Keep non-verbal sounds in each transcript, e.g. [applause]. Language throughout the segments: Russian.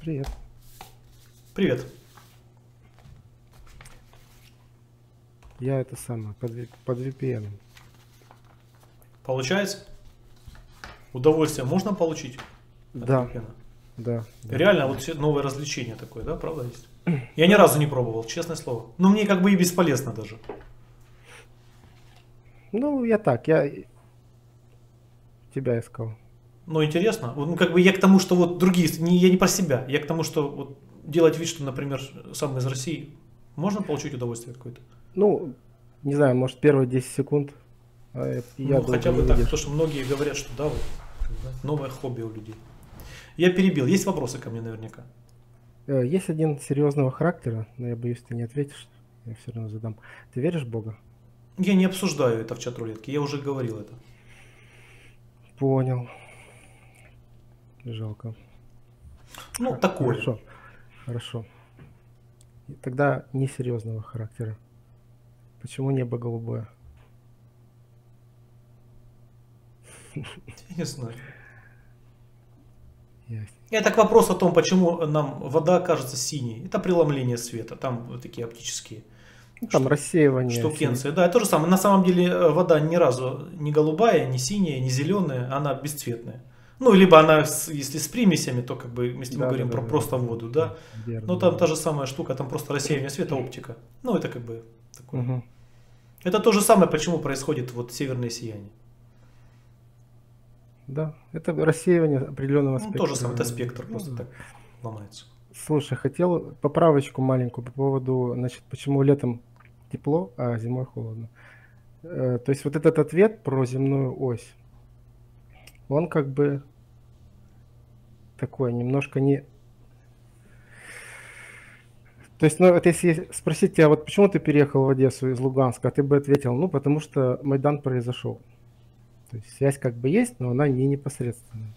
Привет. Привет. Я это самое, под, под VPN. Получается? Удовольствие можно получить? от Да, VPN? да. да. Реально, вот все- новое развлечение такое, да, правда есть? Я ни разу не пробовал, честное слово. Ну, мне как бы и бесполезно даже. Ну, я так, я тебя искал. Но интересно. Ну, как бы я к тому, что вот другие, не, я не про себя, я к тому, что вот делать вид, что, например, сам из России, можно получить удовольствие какое-то? Ну, не знаю, может первые 10 секунд. а я- ну, хотя бы так, выдержу. потому что многие говорят, что да, вот, новое хобби у людей. Я перебил. Есть вопросы ко мне наверняка? Э, Есть один серьезного характера, но я боюсь, ты не ответишь. Я все равно задам. Ты веришь в Бога? Я не обсуждаю это в чат-рулетке, я уже говорил это. Понял. Жалко. Ну, такое. Хорошо. Хорошо. Тогда несерьезного характера. Почему небо голубое? Я не знаю. Ясно. Это к вопросу о том, почему нам вода кажется синей. Это преломление света. Там вот такие оптические Ну, там рассеивание. штукенции. Да, это то же самое. На самом деле э, вода ни разу не голубая, не синяя, не зеленая, она бесцветная. Ну, либо она, с- если с примесями, то как бы, если мы Да, говорим да, про да, просто воду, да. Верно, Но там да. та же самая штука, там просто рассеивание света, оптика. Ну, это как бы такое. Мгм. Это то же самое, почему происходит вот северное сияние. Да, это рассеивание определенного Ну, спектра. то же самое, это спектр Ну, просто да. так ломается. Слушай, хотел поправочку маленькую по поводу, значит, почему летом тепло, а зимой холодно. Э, То есть вот этот ответ про земную ось, он как бы такой немножко не... То есть, ну, вот если спросить тебя, вот почему ты переехал в Одессу из Луганска, ты бы ответил, ну, потому что Майдан произошел. То есть связь как бы есть, но она не непосредственная.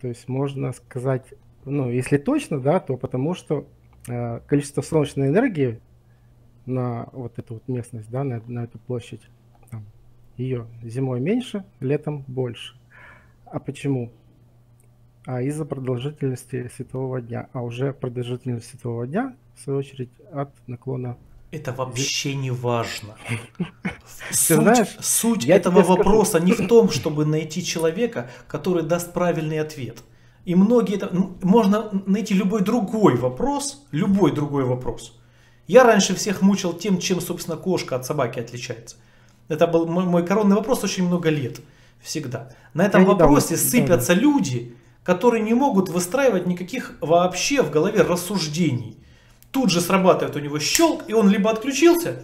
То есть можно сказать, ну, если точно, да, то потому что э, количество солнечной энергии на вот эту вот местность, да, на, на эту площадь, ее зимой меньше, летом больше. А почему? А из-за продолжительности светового дня. А уже продолжительность светового дня, в свою очередь, от наклона. Это вообще не важно. [laughs] Суть, знаешь, суть я этого тебе скажу. вопроса не в том, чтобы найти человека, который даст правильный ответ. И многие это... ну, Можно найти любой другой вопрос, любой другой вопрос. Я раньше всех мучил тем, чем, собственно, кошка от собаки отличается. Это был мой, мой коронный вопрос очень много лет. Всегда. На этом Я недавно- вопросе да, сыпятся люди, которые не могут выстраивать никаких вообще в голове рассуждений. Тут же срабатывает у него щелк, и он либо отключился,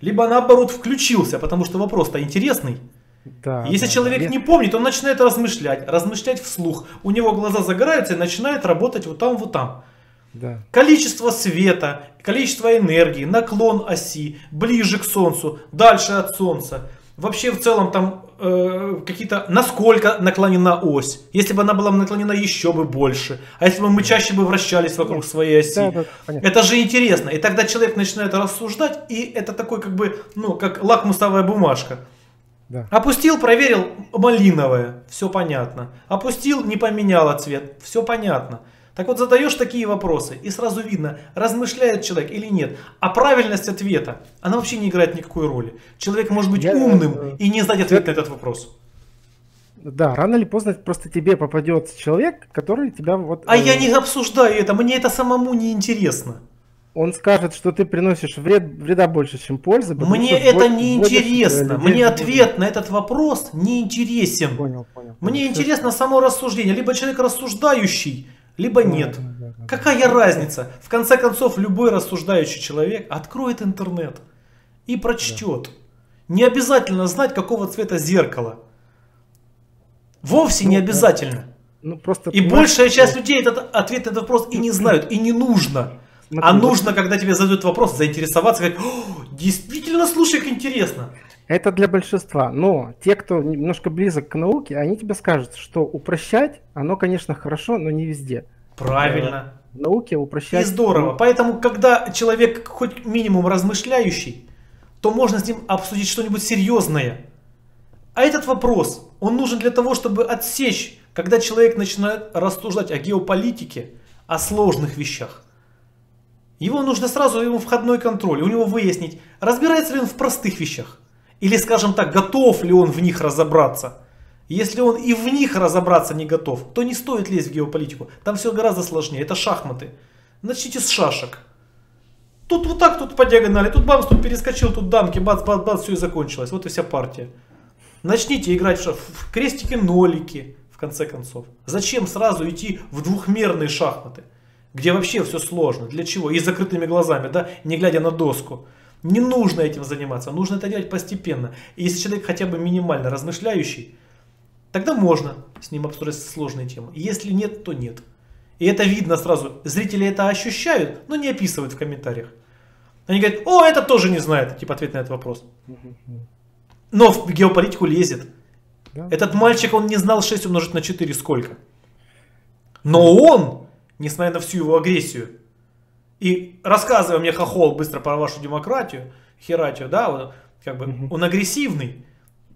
либо наоборот включился, потому что вопрос-то интересный. Да, Если да, человек да. не помнит, он начинает размышлять, размышлять вслух. У него глаза загораются и начинает работать вот там, вот там. Да. Количество света, количество энергии, наклон оси, ближе к Солнцу, дальше от Солнца. Вообще в целом там э, какие-то, насколько наклонена ось. Если бы она была наклонена еще бы больше. А если бы мы чаще бы вращались вокруг своей оси. Да, да, понятно. Это же интересно. И тогда человек начинает рассуждать, и это такой как бы, ну, как лакмусовая бумажка. Да. Опустил, проверил, малиновое, все понятно. Опустил, не поменяла цвет, все понятно. Так вот задаешь такие вопросы, и сразу видно, размышляет человек или нет. А правильность ответа, она вообще не играет никакой роли. Человек может быть Я, умным э, и не знать ответ на этот вопрос. Да, рано или поздно просто тебе попадется человек, который тебя вот... А э, я не обсуждаю это, мне это самому не интересно. Он скажет, что ты приносишь вред, вреда больше, чем пользы. Мне это не э, интересно. Мне ответ на этот вопрос не интересен. Понял, понял. Мне понял. интересно само рассуждение. Либо человек рассуждающий, либо Да, нет. Какая разница? В конце концов, любой рассуждающий человек откроет интернет и прочтет. Не обязательно знать, какого цвета зеркало. Вовсе не Ну, обязательно. Ну, просто, И большая часть людей этот ответ на этот вопрос и не знают, и не нужно. А нужно, когда тебе задают вопрос, заинтересоваться, «О, действительно, слушай, как интересно. Это для большинства. Но те, кто немножко близок к науке, они тебе скажут, что упрощать, оно, конечно, хорошо, но не везде. Правильно. В науке И упрощать... здорово. Поэтому, когда человек хоть минимум размышляющий, то можно с ним обсудить что-нибудь серьезное. А этот вопрос, он нужен для того, чтобы отсечь Когда человек начинает рассуждать о геополитике, о сложных вещах, его нужно сразу ему входной контроль, у него выяснить, разбирается ли он в простых вещах. Или, скажем так, готов ли он в них разобраться. Если он и в них разобраться не готов, то не стоит лезть в геополитику. Там все гораздо сложнее. Это шахматы. Начните с шашек. Тут вот так, тут по диагонали, тут бамс, тут перескочил, тут дамки, бац, бац, бац, все и закончилось. Вот и вся партия. Начните играть в, в крестики-нолики, в конце концов. Зачем сразу идти в двухмерные шахматы, где вообще все сложно? Для чего? И с закрытыми глазами, да, не глядя на доску. Не нужно этим заниматься, нужно это делать постепенно. И если человек хотя бы минимально размышляющий, тогда можно с ним обсуждать сложные темы. Если нет, то нет. И это видно сразу. Зрители это ощущают, но не описывают в комментариях. Они говорят, о, это тоже не знает, типа ответ на этот вопрос. Но в геополитику лезет. Да. Этот мальчик, он не знал 6 умножить на 4 сколько. Но он, несмотря на всю его агрессию, и рассказывая мне хохол быстро про вашу демократию, хератию, да, он, как бы, угу. он агрессивный,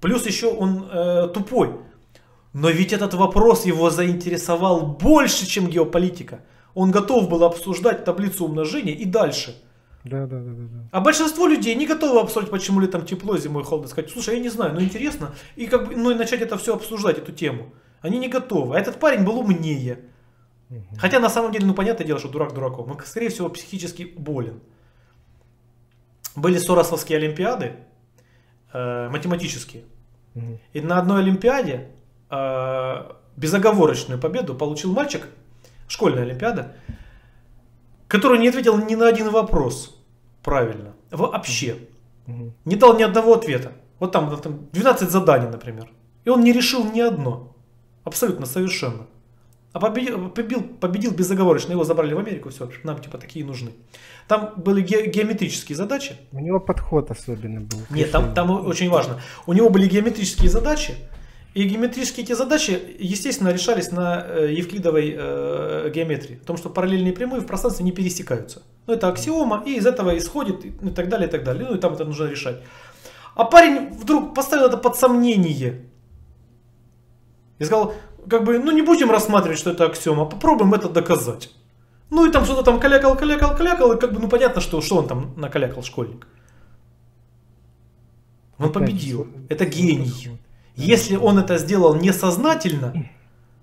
плюс еще он э, тупой. Но ведь этот вопрос его заинтересовал больше, чем геополитика. Он готов был обсуждать таблицу умножения и дальше. Да, да, да, да. А большинство людей не готовы обсуждать, почему летом тепло, зимой холодно. Сказать, слушай, я не знаю, но интересно. И как бы, ну и начать это все обсуждать, эту тему. Они не готовы. А этот парень был умнее. Угу. Хотя на самом деле, ну понятное дело, что дурак дураком. Но, скорее всего, психически болен. Были Соросовские олимпиады, э, математические. Угу. И на одной олимпиаде э, безоговорочную победу получил мальчик, школьная олимпиада, который не ответил ни на один вопрос правильно. Вообще. Угу. Не дал ни одного ответа. Вот там, там 12 заданий, например. И он не решил ни одно. Абсолютно совершенно. А победил, победил, победил безоговорочно. Его забрали в Америку, все, нам типа такие нужны. Там были ге- геометрические задачи. У него подход особенный был. Нет, там, там очень важно. У него были геометрические задачи, и геометрические эти задачи, естественно, решались на э, евклидовой э, геометрии. Потому что параллельные прямые в пространстве не пересекаются. Ну, это аксиома, и из этого исходит, и так далее, и так далее. Ну, и там это нужно решать. А парень вдруг поставил это под сомнение. И сказал, как бы, ну не будем рассматривать, что это аксиома, попробуем это доказать. Ну и там что-то там калякал, калякал, калякал, и как бы, ну понятно, что, что он там накалякал, школьник. Он победил. Это гений. Если он это сделал несознательно,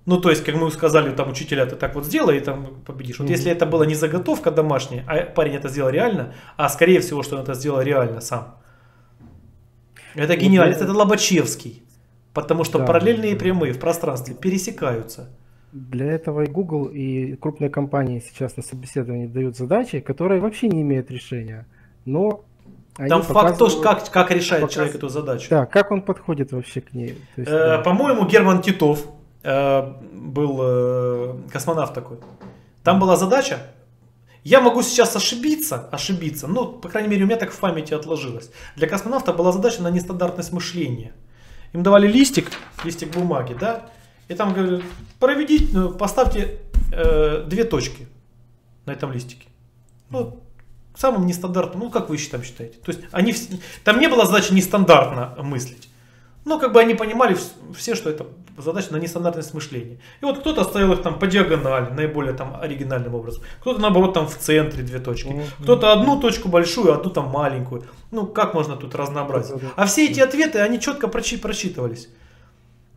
ну, то есть, как мы сказали, там учителя, ты так вот сделай, и там победишь. Вот если это была не заготовка домашняя, а парень это сделал реально, а скорее всего, что он это сделал реально сам. Это гениально. Это Лобачевский. Потому что да, параллельные да. прямые в пространстве пересекаются. Для этого и Google, и крупные компании сейчас на собеседовании дают задачи, которые вообще не имеют решения. Но там факт тоже, как, как решает показ... человек эту задачу. Да, как он подходит вообще к ней. Есть, э, да. По-моему, Герман Титов э, был э, космонавт такой. Там была задача, я могу сейчас ошибиться, ошибиться, но, по крайней мере, у меня так в памяти отложилось. Для космонавта была задача на нестандартность мышления. Им давали листик, листик бумаги, да, и там говорят, проведите, ну, поставьте э, две точки на этом листике. Ну, самым нестандартным, ну как вы там считаете? То есть они, там не было задачи нестандартно мыслить. Но как бы они понимали все, что это задача на нестандартность мышления. И вот кто-то ставил их там по диагонали, наиболее там оригинальным образом. Кто-то наоборот там в центре две точки. Mm-hmm. Кто-то одну точку большую, одну там маленькую. Ну как можно тут разнообразить? А все эти ответы, они четко прочи- прочитывались.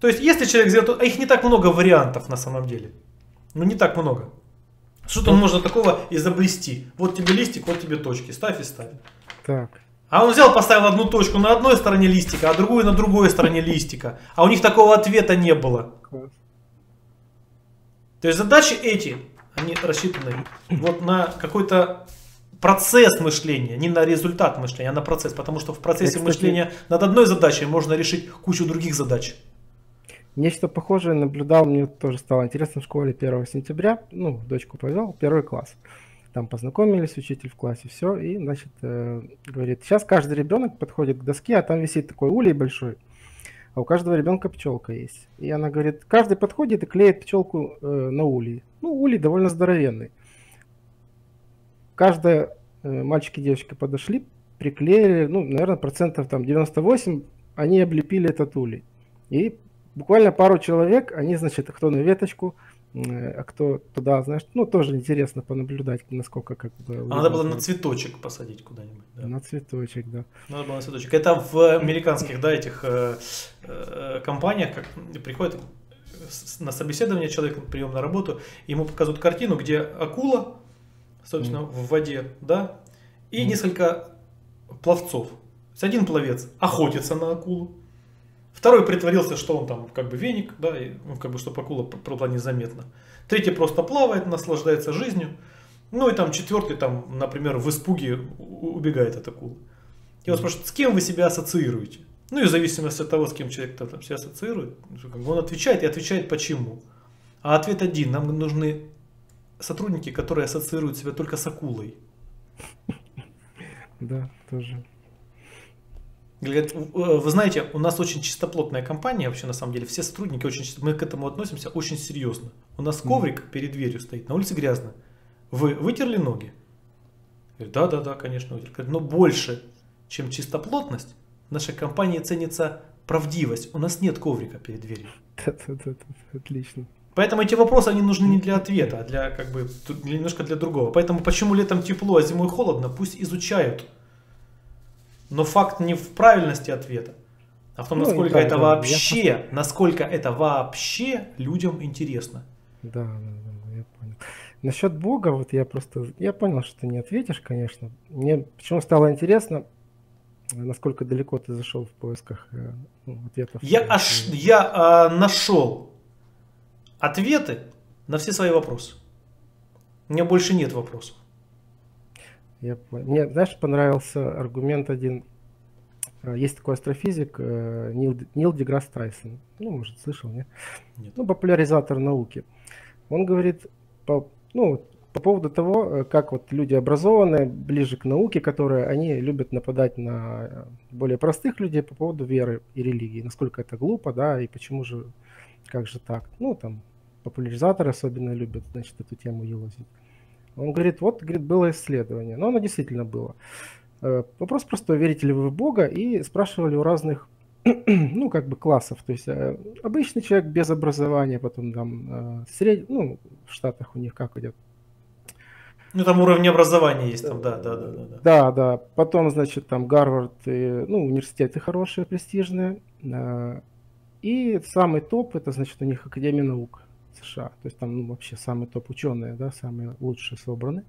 То есть если человек сделал, а их не так много вариантов на самом деле. Ну не так много. Что там можно такого изобрести? Вот тебе листик, вот тебе точки. Ставь и ставь. Так. А он взял, поставил одну точку на одной стороне листика, а другую на другой стороне листика. А у них такого ответа не было. То есть задачи эти, они рассчитаны вот на какой-то процесс мышления, не на результат мышления, а на процесс. Потому что в процессе мышления над одной задачей можно решить кучу других задач. Нечто похожее наблюдал, мне тоже стало интересно в школе 1 сентября. Ну, дочку повел, первый класс. Там познакомились, учитель в классе, все. И, значит, э, говорит, сейчас каждый ребенок подходит к доске, а там висит такой улей большой. А у каждого ребенка пчелка есть. И она говорит, каждый подходит и клеит пчелку э, на улей. Ну, улей довольно здоровенный. Каждая, э, мальчики и девочки подошли, приклеили, ну, наверное, процентов там 98, они облепили этот улей. И буквально пару человек, они, значит, кто на веточку, а кто туда, знаешь, ну, тоже интересно понаблюдать, насколько как бы... А надо было на цветочек посадить куда-нибудь. Да. На цветочек, да. Надо было на цветочек. Это в американских, да, этих э, э, компаниях, как приходит на собеседование человек, прием на работу, ему показывают картину, где акула, собственно, mm. в воде, да, и mm. несколько пловцов. То есть один пловец охотится на акулу, второй притворился, что он там как бы веник, да, и, ну, как бы, чтобы акула проплыла незаметно. Третий просто плавает, наслаждается жизнью. Ну и там четвертый, там, например, в испуге убегает от акулы. И он спрашивает, с кем вы себя ассоциируете? Ну и в зависимости от того, с кем человек там себя ассоциирует, он отвечает и отвечает почему. А ответ один, нам нужны сотрудники, которые ассоциируют себя только с акулой. Да, тоже. Говорят, вы знаете, у нас очень чистоплотная компания, вообще на самом деле, все сотрудники очень мы к этому относимся очень серьезно. У нас коврик mm. перед дверью стоит, на улице грязно. Вы вытерли ноги? Говорят, да, да, да, конечно, вытерли. Но больше, чем чистоплотность, в нашей компании ценится правдивость. У нас нет коврика перед дверью. Отлично. Поэтому эти вопросы, они нужны не для ответа, а для, как бы, для, немножко для другого. Поэтому почему летом тепло, а зимой холодно, пусть изучают. Но факт не в правильности ответа, а в том, ну, насколько это вообще, я... насколько это вообще людям интересно. Да, да, да, я понял. Насчет Бога, вот я просто, я понял, что ты не ответишь, конечно. Мне почему стало интересно, насколько далеко ты зашел в поисках э, ну, ответов. Я, аж, я э, нашел ответы на все свои вопросы. У меня больше нет вопросов. Я понял. Мне, знаешь, понравился аргумент один. Э, есть такой астрофизик э, Нил, Нил Деграсс Тайсон. Ну, может, слышал, нет? нет? Ну, популяризатор науки. Он говорит, по, ну, по поводу того, э, как вот люди образованные, ближе к науке, которые они любят нападать на более простых людей по поводу веры и религии. Насколько это глупо, да, и почему же, как же так? Ну, там, популяризаторы особенно любят, значит, эту тему елозить. Он говорит, вот, говорит, было исследование. Но оно действительно было. Э, вопрос простой, верите ли вы в Бога? И спрашивали у разных, [clears throat] ну, как бы классов. То есть э, обычный человек без образования, потом там, э, сред... ну, в Штатах у них как идет? Ну, там уровень образования есть, там, да, да, да, да. Да, да. да. Потом, значит, там Гарвард, и, ну, университеты хорошие, престижные. И самый топ, это, значит, у них Академия наук. США. То есть там ну, вообще самые топ ученые, да, самые лучшие собраны.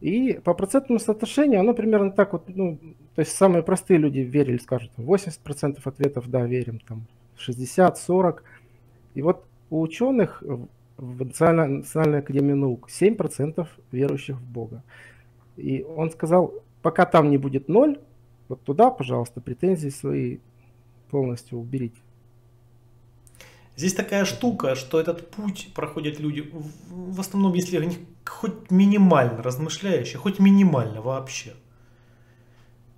И по процентному соотношению оно примерно так вот, ну, то есть самые простые люди верили, скажут, 80% ответов, да, верим, там 60, 40. И вот у ученых в Национальной, Национальной академии наук 7% верующих в Бога. И он сказал, пока там не будет ноль, вот туда, пожалуйста, претензии свои полностью уберите. Здесь такая штука, что этот путь проходят люди, в основном, если они хоть минимально размышляющие, хоть минимально вообще.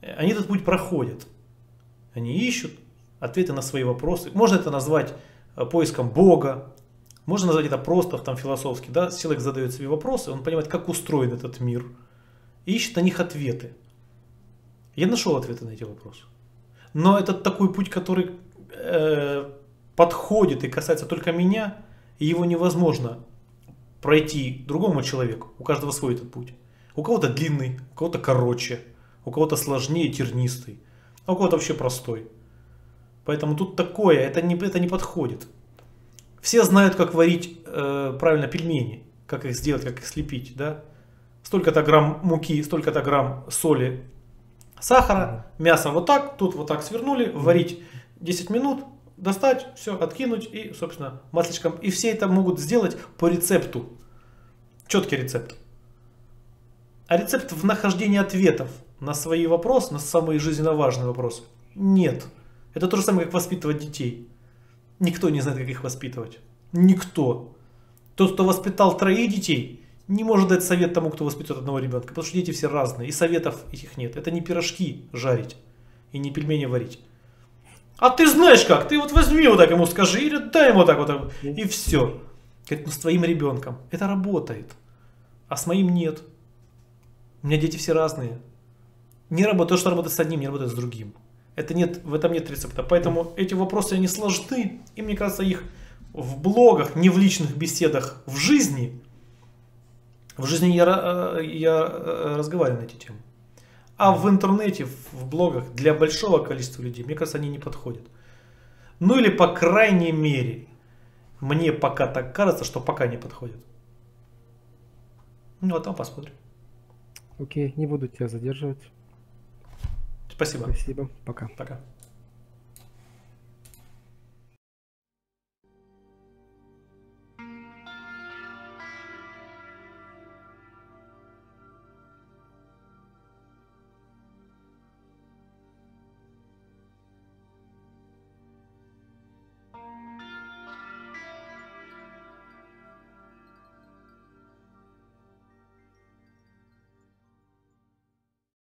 Они этот путь проходят. Они ищут ответы на свои вопросы. Можно это назвать э, поиском Бога, можно назвать это просто там философски. Да? Человек задает себе вопросы, он понимает, как устроен этот мир, и ищет на них ответы. Я нашел ответы на эти вопросы. Но это такой путь, который э, подходит и касается только меня, и его невозможно пройти другому человеку. У каждого свой этот путь. У кого-то длинный, у кого-то короче, у кого-то сложнее, тернистый, а у кого-то вообще простой. Поэтому тут такое, это не, это не подходит. Все знают, как варить э, правильно пельмени, как их сделать, как их слепить, да? Столько-то грамм муки, столько-то грамм соли, сахара, мясо вот так, тут вот так свернули, варить 10 минут, достать, все, откинуть и, собственно, масличком. И все это могут сделать по рецепту. Четкий рецепт. А рецепт в нахождении ответов на свои вопросы, на самые жизненно важные вопросы, нет. Это то же самое, как воспитывать детей. Никто не знает, как их воспитывать. Никто. Тот, кто воспитал троих детей, не может дать совет тому, кто воспитывает одного ребенка. Потому что дети все разные, и советов этих нет. Это не пирожки жарить и не пельмени варить. А ты знаешь как? Ты вот возьми вот так ему скажи, или дай ему так вот, и все. Говорит, ну с твоим ребенком это работает, а с моим нет. У меня дети все разные. Не работает, то, что работает с одним, не работает с другим. Это нет, в этом нет рецепта. Поэтому эти вопросы, они сложны. И мне кажется, их в блогах, не в личных беседах, в жизни. В жизни я, э, я э, разговариваю на эти темы. А в интернете, в блогах для большого количества людей, мне кажется, они не подходят. Ну или по крайней мере, мне пока так кажется, что пока не подходят. Ну а там посмотрим. Окей, не буду тебя задерживать. Спасибо. Спасибо. Пока. Пока.